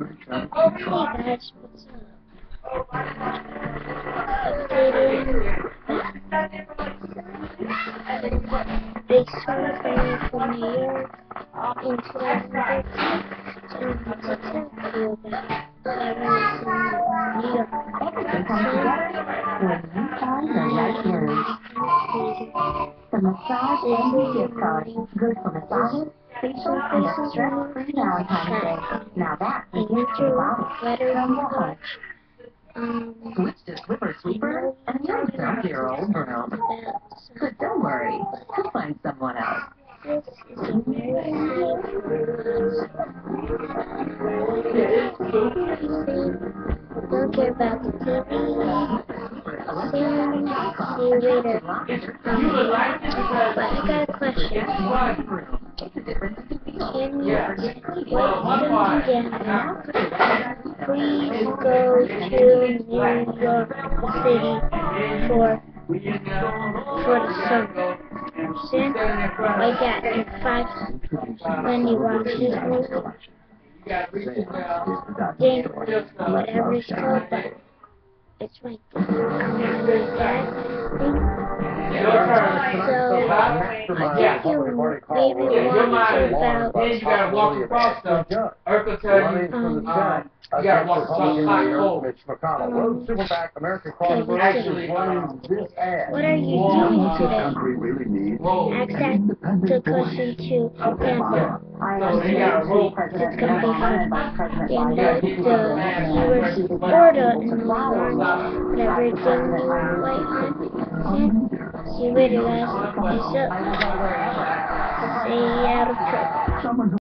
Hey guys, what's up? Updating Big Summer Family from New York in 2013. So what's a video about everyone from New York. Everything comes when you massage and gift card. Good for massages, facial, and a stress-free Valentine's Day. Now that's a And gift you to body. better From than the heart. Um, Switch to Swiffer Sweeper, and you'll dump your old broom. But don't worry, you'll find someone else. This is a movie. Don't care about the TV. See you later. But I got a question. Can you wait again? Please go to New York City for for the summer. Soon, like that in five when you watch this movie. Then whatever it's called, but it's right there. I'm gonna read that thing. So I think you maybe want to walk across the Earth will tell you, um, um, you gotta walk across the hot coal. Mitch McConnell, road super PAC, American Crossroads Actually, this ad. what are you doing today? country really needs Whoa. Ask that the question to Panda. I So they got a rope. President It's gonna be Obama fun. and Vice President They know Biden. the keywords Florida and whatever thing you wait on. See later guys. Peace up. Stay out of who